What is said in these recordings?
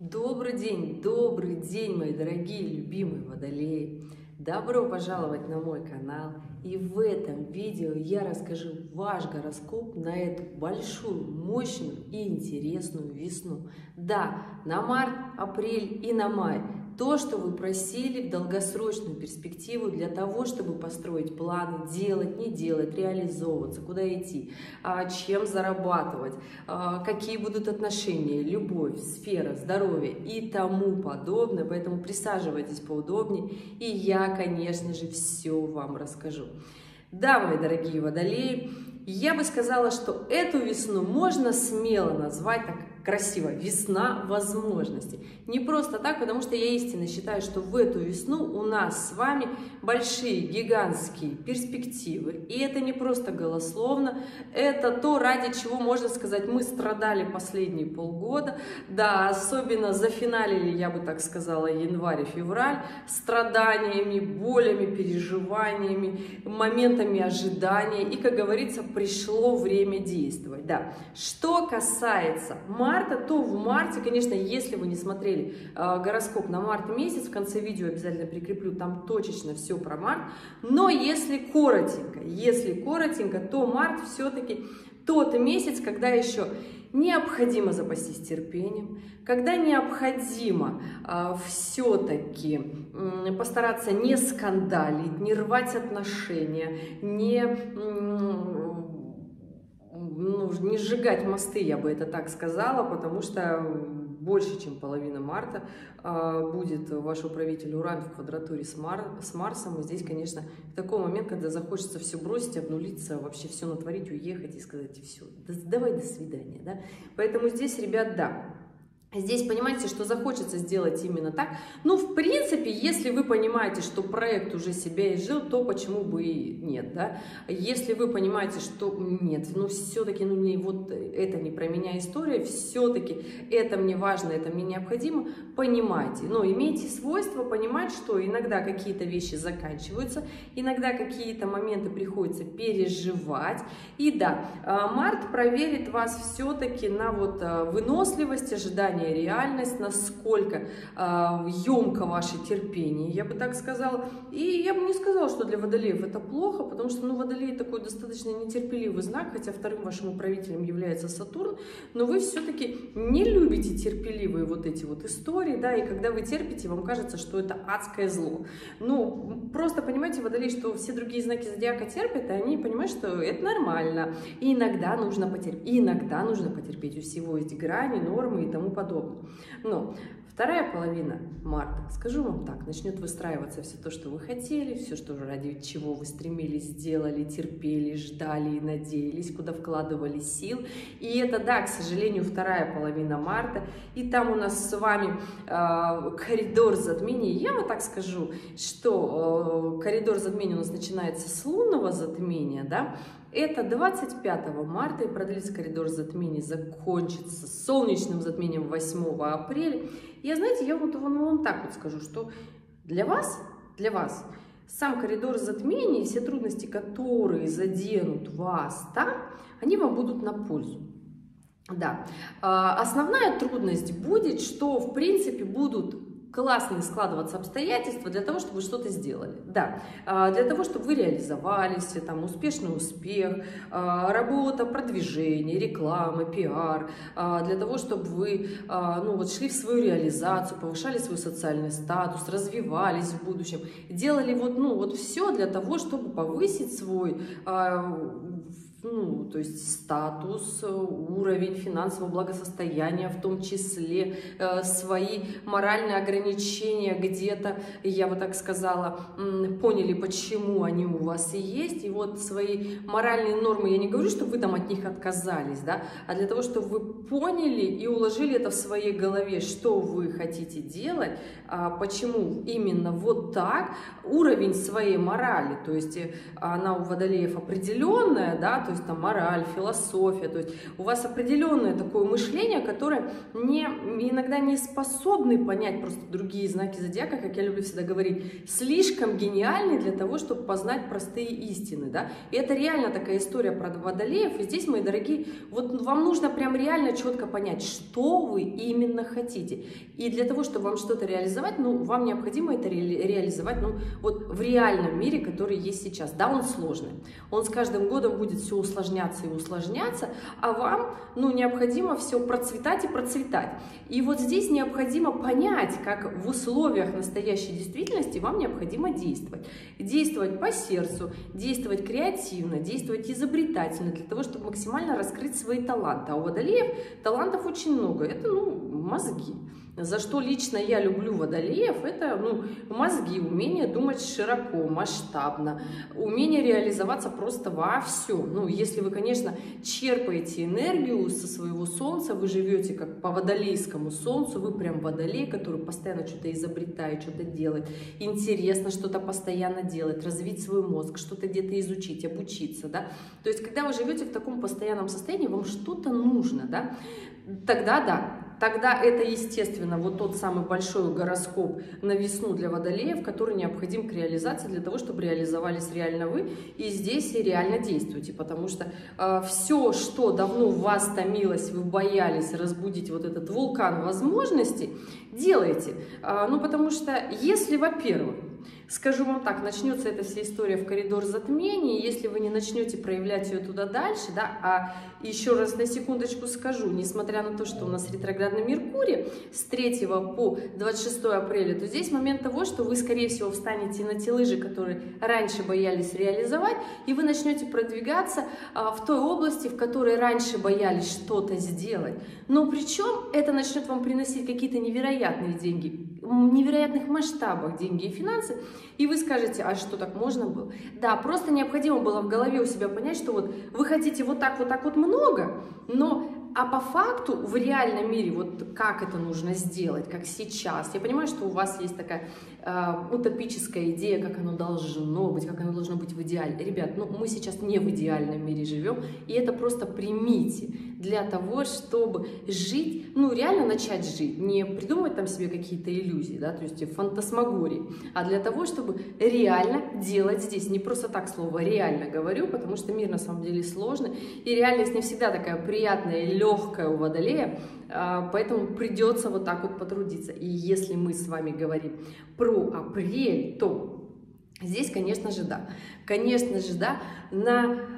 Добрый день, добрый день, мои дорогие, любимые водолеи! Добро пожаловать на мой канал! И в этом видео я расскажу ваш гороскоп на эту большую, мощную и интересную весну. Да, на март, апрель и на май то, что вы просили в долгосрочную перспективу для того, чтобы построить планы, делать, не делать, реализовываться, куда идти, а, чем зарабатывать, а, какие будут отношения, любовь, сфера, здоровье и тому подобное. Поэтому присаживайтесь поудобнее, и я, конечно же, все вам расскажу. Да, мои дорогие водолеи, я бы сказала, что эту весну можно смело назвать так красиво, весна возможностей. Не просто так, потому что я истинно считаю, что в эту весну у нас с вами большие, гигантские перспективы. И это не просто голословно, это то, ради чего, можно сказать, мы страдали последние полгода. Да, особенно зафиналили, я бы так сказала, январь и февраль страданиями, болями, переживаниями, моментами ожидания. И, как говорится, пришло время действовать. Да. Что касается марта, марта, то в марте, конечно, если вы не смотрели э, гороскоп на март месяц, в конце видео обязательно прикреплю, там точечно все про март. Но если коротенько, если коротенько, то март все-таки тот месяц, когда еще необходимо запастись терпением, когда необходимо э, все-таки э, постараться не скандалить, не рвать отношения, не ну, не сжигать мосты, я бы это так сказала, потому что больше, чем половина марта э, будет ваш управитель Уран в квадратуре с, Мар с Марсом. И здесь, конечно, такой момент, когда захочется все бросить, обнулиться, вообще все натворить, уехать и сказать, все, давай до свидания. Да? Поэтому здесь, ребят, да, Здесь понимаете, что захочется сделать именно так. Ну, в принципе, если вы понимаете, что проект уже себя изжил, то почему бы и нет, да? Если вы понимаете, что нет, ну, все-таки, ну, не, вот это не про меня история, все-таки это мне важно, это мне необходимо, понимайте. Но имейте свойство понимать, что иногда какие-то вещи заканчиваются, иногда какие-то моменты приходится переживать. И да, а, март проверит вас все-таки на вот а, выносливость, ожидание ожидание, реальность, насколько э, а, емко ваше терпение, я бы так сказала. И я бы не сказала, что для водолеев это плохо, потому что ну, водолей такой достаточно нетерпеливый знак, хотя вторым вашим управителем является Сатурн, но вы все-таки не любите терпеливые вот эти вот истории, да, и когда вы терпите, вам кажется, что это адское зло. Ну, просто понимаете, водолей, что все другие знаки зодиака терпят, и они понимают, что это нормально. И иногда нужно потерпеть, иногда нужно потерпеть, у всего есть грани, нормы и тому подобное подобное. Но вторая половина марта, скажу вам так, начнет выстраиваться все то, что вы хотели, все, что ради чего вы стремились, сделали, терпели, ждали и надеялись, куда вкладывали сил. И это, да, к сожалению, вторая половина марта. И там у нас с вами э, коридор затмений. Я вот так скажу, что э, коридор затмения у нас начинается с лунного затмения, да, это 25 марта и продлится коридор затмений, закончится солнечным затмением 8 апреля. Я, знаете, я вот вам, вам так вот скажу, что для вас, для вас сам коридор затмений, все трудности, которые заденут вас там, они вам будут на пользу. Да, а, основная трудность будет, что в принципе будут классные складываться обстоятельства для того, чтобы вы что-то сделали. Да, а, для того, чтобы вы реализовались, там, успешный успех, а, работа, продвижение, реклама, пиар, а, для того, чтобы вы ну, вот, шли в свою реализацию, повышали свой социальный статус, развивались в будущем, делали вот, ну, вот все для того, чтобы повысить свой ну, то есть статус, уровень финансового благосостояния, в том числе э, свои моральные ограничения где-то, я бы так сказала, поняли, почему они у вас и есть, и вот свои моральные нормы, я не говорю, что вы там от них отказались, да, а для того, чтобы вы поняли и уложили это в своей голове, что вы хотите делать, а почему именно вот так, уровень своей морали, то есть э, она у водолеев определенная, да, то есть там мораль, философия, то есть у вас определенное такое мышление, которое не, иногда не способны понять просто другие знаки зодиака, как я люблю всегда говорить, слишком гениальны для того, чтобы познать простые истины, да, и это реально такая история про водолеев, и здесь, мои дорогие, вот вам нужно прям реально четко понять, что вы именно хотите, и для того, чтобы вам что-то реализовать, ну, вам необходимо это ре реализовать, ну, вот в реальном мире, который есть сейчас, да, он сложный, он с каждым годом будет все усложняться и усложняться, а вам, ну, необходимо все процветать и процветать, и вот здесь необходимо понять, как в условиях настоящей действительности вам необходимо действовать, действовать по сердцу, действовать креативно, действовать изобретательно, для того, чтобы максимально раскрыть свои таланты, а у водолеев талантов очень много, это, ну, мозги. За что лично я люблю водолеев, это ну, мозги, умение думать широко, масштабно, умение реализоваться просто во всем. Ну, если вы, конечно, черпаете энергию со своего солнца, вы живете как по водолейскому солнцу, вы прям водолей, который постоянно что-то изобретает, что-то делает, интересно что-то постоянно делать, развить свой мозг, что-то где-то изучить, обучиться, да. То есть, когда вы живете в таком постоянном состоянии, вам что-то нужно, да, тогда да, тогда это, естественно, вот тот самый большой гороскоп на весну для водолеев, который необходим к реализации для того, чтобы реализовались реально вы, и здесь и реально действуйте, потому что э, все, что давно в вас томилось, вы боялись разбудить вот этот вулкан возможностей, делайте. Э, ну, потому что если, во-первых, Скажу вам так, начнется эта вся история в коридор затмения, если вы не начнете проявлять ее туда дальше, да, а еще раз на секундочку скажу, несмотря на то, что у нас ретроградный Меркурий с 3 по 26 апреля, то здесь момент того, что вы, скорее всего, встанете на те лыжи, которые раньше боялись реализовать, и вы начнете продвигаться а, в той области, в которой раньше боялись что-то сделать. Но причем это начнет вам приносить какие-то невероятные деньги, невероятных масштабах деньги и финансы, и вы скажете, а что, так можно было? Да, просто необходимо было в голове у себя понять, что вот вы хотите вот так, вот так вот много, но а по факту в реальном мире, вот как это нужно сделать, как сейчас, я понимаю, что у вас есть такая э, утопическая идея, как оно должно быть, как оно должно быть в идеале. Ребят, ну мы сейчас не в идеальном мире живем, и это просто примите для того, чтобы жить, ну реально начать жить, не придумывать там себе какие-то иллюзии, да, то есть фантасмагории, а для того, чтобы реально делать здесь, не просто так слово реально говорю, потому что мир на самом деле сложный, и реальность не всегда такая приятная и легкая у водолея, а, поэтому придется вот так вот потрудиться. И если мы с вами говорим про апрель, то здесь, конечно же, да, конечно же, да, на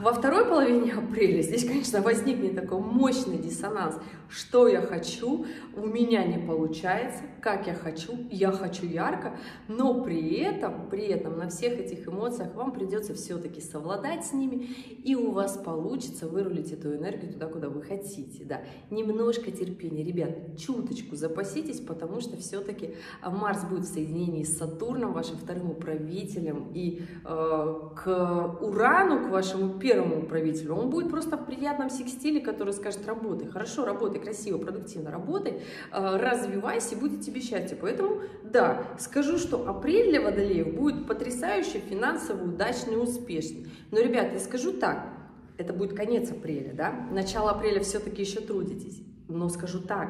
во второй половине апреля здесь, конечно, возникнет такой мощный диссонанс. Что я хочу, у меня не получается, как я хочу, я хочу ярко, но при этом, при этом на всех этих эмоциях вам придется все-таки совладать с ними, и у вас получится вырулить эту энергию туда, куда вы хотите. Да. Немножко терпения, ребят, чуточку запаситесь, потому что все-таки Марс будет в соединении с Сатурном, вашим вторым управителем, и э, к Урану, к вашему первому управителю, он будет просто в приятном секстиле, который скажет, работай, хорошо, работай, красиво, продуктивно работай, э, развивайся, будет тебе счастье. Поэтому, да, скажу, что апрель для водолеев будет потрясающе финансово удачный и успешный. Но, ребят, я скажу так, это будет конец апреля, да, начало апреля все-таки еще трудитесь. Но скажу так,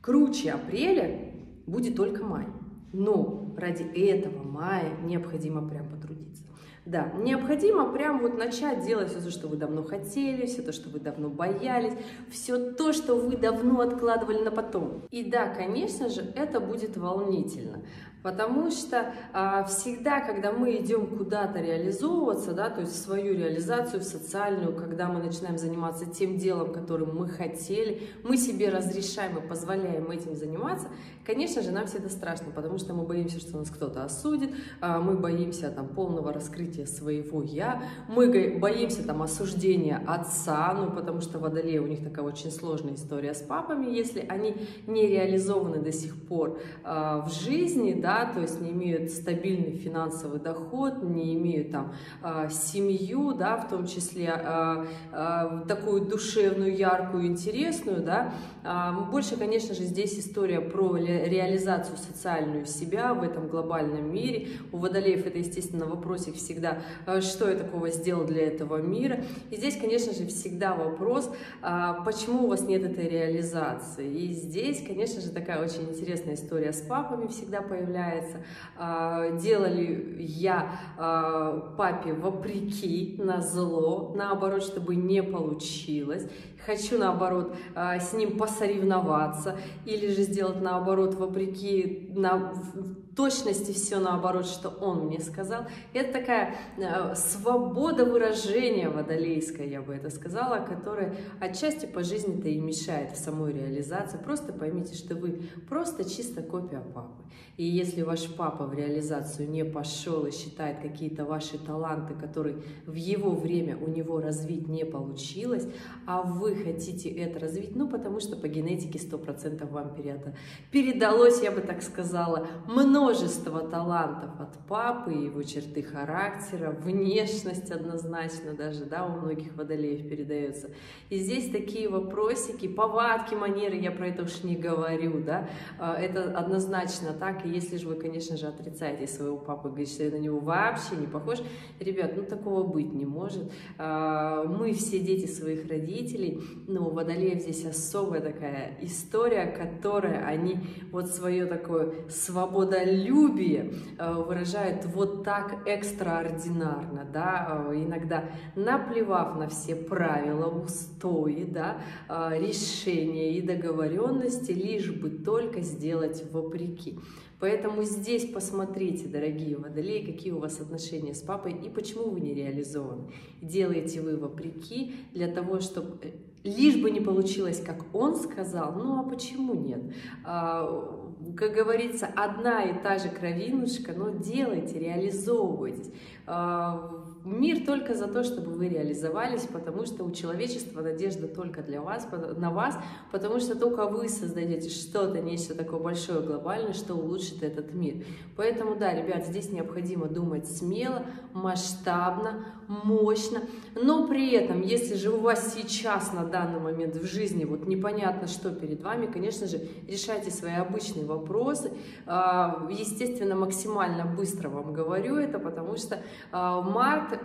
круче апреля будет только май. Но ради этого мая необходимо прям потрудиться. Да, необходимо прям вот начать делать все то, что вы давно хотели, все то, что вы давно боялись, все то, что вы давно откладывали на потом. И да, конечно же, это будет волнительно. Потому что а, всегда, когда мы идем куда-то реализовываться, да, то есть в свою реализацию, в социальную, когда мы начинаем заниматься тем делом, которым мы хотели, мы себе разрешаем и позволяем этим заниматься, конечно же, нам все это страшно, потому что мы боимся, что нас кто-то осудит, а, мы боимся там полного раскрытия своего «я», мы боимся там осуждения отца, ну, потому что водолеи, у них такая очень сложная история с папами, если они не реализованы до сих пор а, в жизни, да, да, то есть не имеют стабильный финансовый доход, не имеют там э, семью, да, в том числе э, э, такую душевную, яркую, интересную, да, больше, конечно же, здесь история про реализацию социальную себя в этом глобальном мире. У водолеев это, естественно, вопросик всегда, что я такого сделал для этого мира. И здесь, конечно же, всегда вопрос, почему у вас нет этой реализации. И здесь, конечно же, такая очень интересная история с папами всегда появляется. А, делали я а, папе вопреки, на зло, наоборот, чтобы не получилось. Хочу, наоборот, а, с ним посоревноваться или же сделать, наоборот, вопреки, на, точности все наоборот, что он мне сказал. Это такая э, свобода выражения водолейская, я бы это сказала, которая отчасти по жизни-то и мешает в самой реализации. Просто поймите, что вы просто чисто копия папы. И если ваш папа в реализацию не пошел и считает какие-то ваши таланты, которые в его время у него развить не получилось, а вы хотите это развить, ну потому что по генетике 100% вам передалось, я бы так сказала, много множество талантов от папы, его черты характера, внешность однозначно даже, да, у многих водолеев передается. И здесь такие вопросики, повадки, манеры, я про это уж не говорю, да, а, это однозначно так, и если же вы, конечно же, отрицаете своего папу, говорите, что я на него вообще не похож, ребят, ну такого быть не может. А, мы все дети своих родителей, но у водолеев здесь особая такая история, которая они вот свое такое свободолюбие трудолюбие э, выражает вот так экстраординарно, да, э, иногда наплевав на все правила, устои, да, э, решения и договоренности, лишь бы только сделать вопреки. Поэтому здесь посмотрите, дорогие водолеи, какие у вас отношения с папой и почему вы не реализованы. Делаете вы вопреки для того, чтобы лишь бы не получилось, как он сказал, ну а почему нет? А, как говорится, одна и та же кровинушка, но делайте, реализовывайтесь. Мир только за то, чтобы вы реализовались, потому что у человечества надежда только для вас, на вас, потому что только вы создадете что-то, нечто такое большое, глобальное, что улучшит этот мир. Поэтому, да, ребят, здесь необходимо думать смело, масштабно, мощно, но при этом, если же у вас сейчас на данный момент в жизни вот непонятно, что перед вами, конечно же, решайте свои обычные вопросы. А, естественно, максимально быстро вам говорю это, потому что а,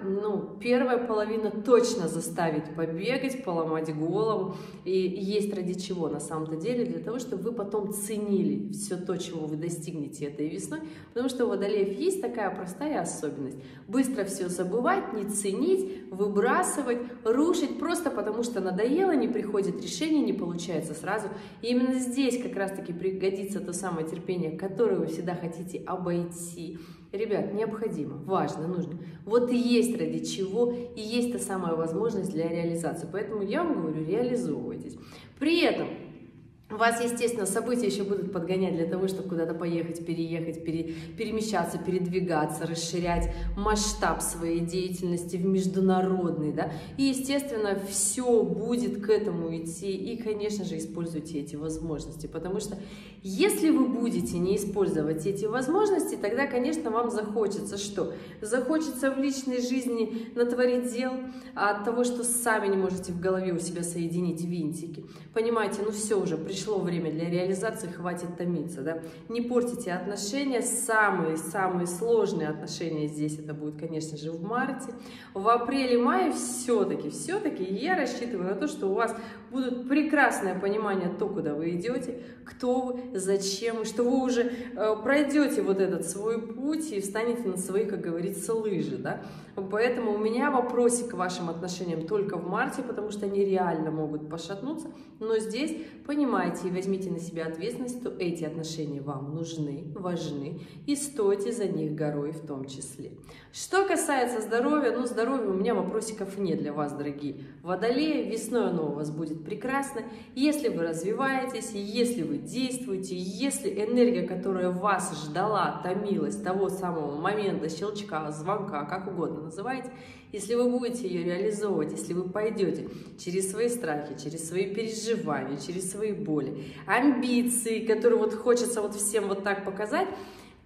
ну, первая половина точно заставит побегать, поломать голову. И есть ради чего на самом-то деле, для того, чтобы вы потом ценили все то, чего вы достигнете этой весной. Потому что у водолеев есть такая простая особенность. Быстро все забывать, не ценить, выбрасывать, рушить, просто потому что надоело, не приходит решение, не получается сразу. И именно здесь как раз-таки пригодится то самое терпение, которое вы всегда хотите обойти Ребят, необходимо, важно, нужно. Вот и есть ради чего, и есть та самая возможность для реализации. Поэтому я вам говорю, реализовывайтесь. При этом вас, естественно, события еще будут подгонять для того, чтобы куда-то поехать, переехать, пере, перемещаться, передвигаться, расширять масштаб своей деятельности в международный, да, и, естественно, все будет к этому идти, и, конечно же, используйте эти возможности, потому что если вы будете не использовать эти возможности, тогда, конечно, вам захочется что? Захочется в личной жизни натворить дел от того, что сами не можете в голове у себя соединить винтики. Понимаете, ну все уже, пришло пришло время для реализации, хватит томиться, да. Не портите отношения, самые-самые сложные отношения здесь это будет, конечно же, в марте. В апреле-мае все-таки, все-таки я рассчитываю на то, что у вас будут прекрасное понимание то, куда вы идете, кто вы, зачем, и что вы уже э, пройдете вот этот свой путь и встанете на свои, как говорится, лыжи, да. Поэтому у меня вопросик к вашим отношениям только в марте, потому что они реально могут пошатнуться, но здесь понимайте и возьмите на себя ответственность, что эти отношения вам нужны, важны, и стойте за них горой в том числе. Что касается здоровья, ну здоровья у меня вопросиков нет для вас, дорогие водолеи. Весной оно у вас будет прекрасно, если вы развиваетесь, если вы действуете, если энергия, которая вас ждала, томилась того самого момента, щелчка, звонка, как угодно называйте, если вы будете ее реализовывать, если вы пойдете через свои страхи, через свои переживания, через свои боли, амбиции, которые вот хочется вот всем вот так показать,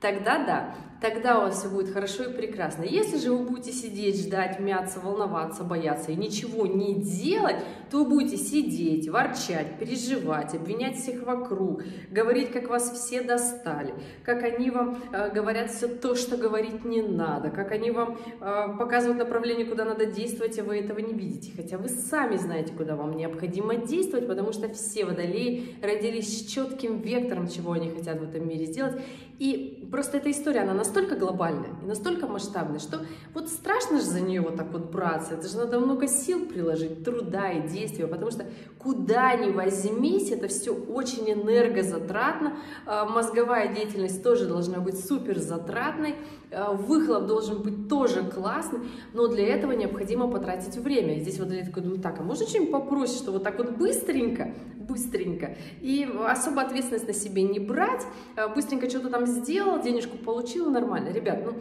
тогда да, тогда у вас все будет хорошо и прекрасно. Если же вы будете сидеть, ждать, мяться, волноваться, бояться и ничего не делать, то вы будете сидеть, ворчать, переживать, обвинять всех вокруг, говорить, как вас все достали, как они вам э, говорят все то, что говорить не надо, как они вам э, показывают направление, куда надо действовать, а вы этого не видите. Хотя вы сами знаете, куда вам необходимо действовать, потому что все водолеи родились с четким вектором, чего они хотят в этом мире сделать. И просто эта история, она настолько глобальная и настолько масштабная, что вот страшно же за нее вот так вот браться. Это же надо много сил приложить, труда и действия, потому что куда ни возьмись, это все очень энергозатратно. А, мозговая деятельность тоже должна быть супер затратной. А, выхлоп должен быть тоже классный, но для этого необходимо потратить время. И здесь вот я такой думаю, так, а можно что-нибудь попроще, что вот так вот быстренько, быстренько, и особо ответственность на себе не брать, а, быстренько что-то там сделал, денежку получил, нормально. Ребят, ну,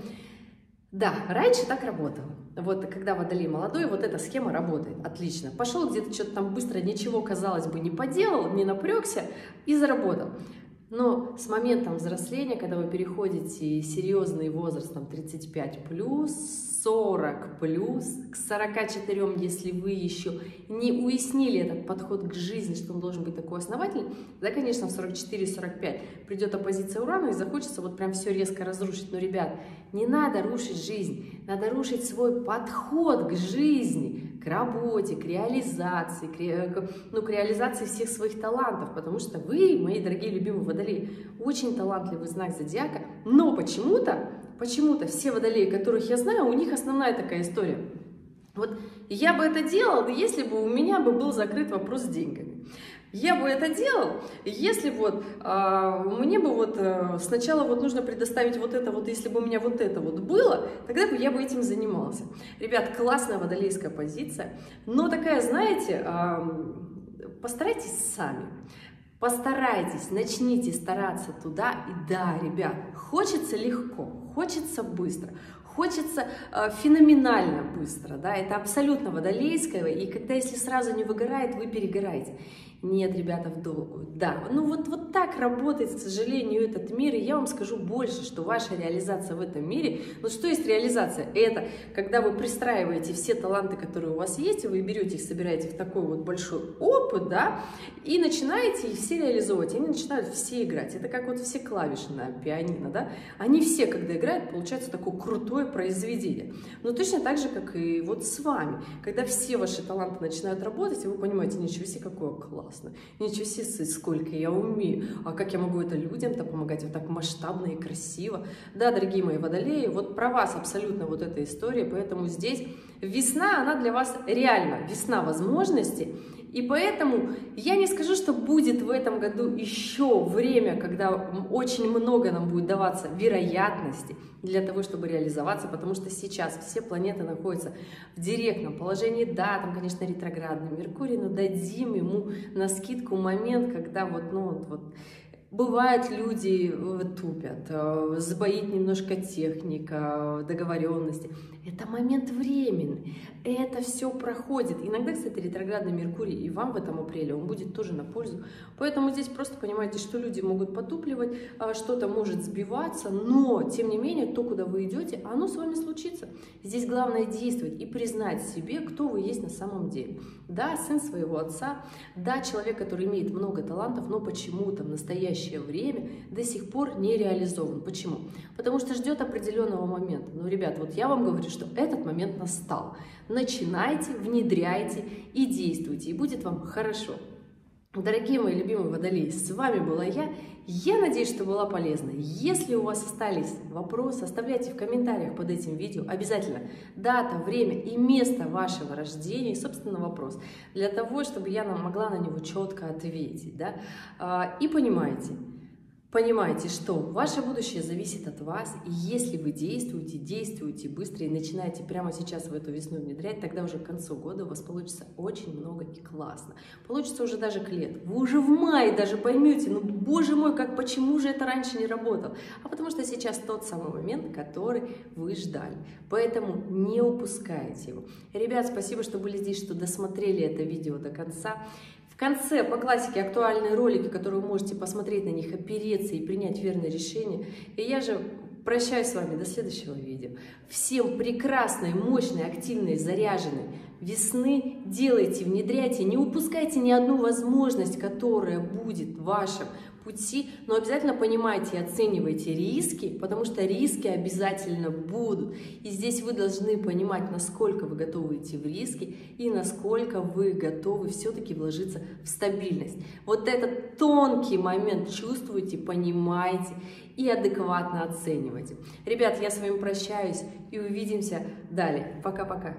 да, раньше так работало. Вот когда водолей молодой, вот эта схема работает отлично. Пошел где-то что-то там быстро, ничего, казалось бы, не поделал, не напрягся и заработал. Но с моментом взросления, когда вы переходите серьезный возраст, там 35 плюс, 40 плюс, к 44, если вы еще не уяснили этот подход к жизни, что он должен быть такой основательный, да, конечно, в 44-45 придет оппозиция Урана и захочется вот прям все резко разрушить. Но, ребят, не надо рушить жизнь, надо рушить свой подход к жизни, к работе, к реализации, к, ну, к реализации всех своих талантов, потому что вы, мои дорогие любимые водолеи, очень талантливый знак зодиака, но почему-то, почему-то все водолеи, которых я знаю, у них основная такая история. Вот я бы это делал, если бы у меня бы был закрыт вопрос с деньгами. Я бы это делал, если вот а, мне бы вот а, сначала вот нужно предоставить вот это вот, если бы у меня вот это вот было, тогда бы я бы этим занимался. Ребят, классная водолейская позиция, но такая, знаете, а, постарайтесь сами. Постарайтесь, начните стараться туда. И да, ребят, хочется легко, хочется быстро, хочется э, феноменально быстро, да, это абсолютно водолейское, и когда если сразу не выгорает, вы перегораете. Нет, ребята, в долгую. Да, ну вот, вот так работает, к сожалению, этот мир. И я вам скажу больше, что ваша реализация в этом мире, ну что есть реализация? Это когда вы пристраиваете все таланты, которые у вас есть, и вы берете их, собираете в такой вот большой опыт, да, и начинаете их все реализовывать. Они начинают все играть. Это как вот все клавиши на пианино, да. Они все, когда играют, получается такое крутое произведение. Но точно так же, как и вот с вами. Когда все ваши таланты начинают работать, и вы понимаете, ничего себе, какой класс классно. Ничего себе, сколько я умею. А как я могу это людям-то помогать вот так масштабно и красиво? Да, дорогие мои водолеи, вот про вас абсолютно вот эта история, поэтому здесь весна, она для вас реально весна возможностей. И поэтому я не скажу, что будет в этом году еще время, когда очень много нам будет даваться вероятности для того, чтобы реализоваться, потому что сейчас все планеты находятся в директном положении. Да, там, конечно, ретроградный Меркурий, но дадим ему на скидку момент, когда вот, ну, вот, вот Бывает, люди э, тупят, э, сбоит немножко техника, договоренности. Это момент временный, это все проходит. Иногда, кстати, ретроградный Меркурий и вам в этом апреле, он будет тоже на пользу. Поэтому здесь просто понимаете, что люди могут потупливать, что-то может сбиваться, но, тем не менее, то, куда вы идете, оно с вами случится. Здесь главное действовать и признать себе, кто вы есть на самом деле. Да, сын своего отца, да, человек, который имеет много талантов, но почему-то в настоящее время до сих пор не реализован. Почему? Потому что ждет определенного момента. Ну, ребят, вот я вам говорю, что этот момент настал. Начинайте, внедряйте и действуйте, и будет вам хорошо. Дорогие мои любимые водолеи, с вами была я. Я надеюсь, что была полезна. Если у вас остались вопросы, оставляйте в комментариях под этим видео. Обязательно дата, время и место вашего рождения и, собственно, вопрос. Для того, чтобы я могла на него четко ответить. Да? А, и понимаете, Понимаете, что ваше будущее зависит от вас, и если вы действуете, действуете быстро и начинаете прямо сейчас в эту весну внедрять, тогда уже к концу года у вас получится очень много и классно. Получится уже даже к лету. Вы уже в мае даже поймете, ну боже мой, как почему же это раньше не работало? А потому что сейчас тот самый момент, который вы ждали. Поэтому не упускайте его. Ребят, спасибо, что были здесь, что досмотрели это видео до конца конце по классике актуальные ролики, которые вы можете посмотреть на них, опереться и принять верное решение. И я же прощаюсь с вами до следующего видео. Всем прекрасной, мощной, активной, заряженной весны делайте, внедряйте, не упускайте ни одну возможность, которая будет вашим пути, но обязательно понимайте и оценивайте риски, потому что риски обязательно будут. И здесь вы должны понимать, насколько вы готовы идти в риски и насколько вы готовы все-таки вложиться в стабильность. Вот этот тонкий момент чувствуйте, понимаете и адекватно оценивайте. Ребят, я с вами прощаюсь и увидимся далее. Пока-пока.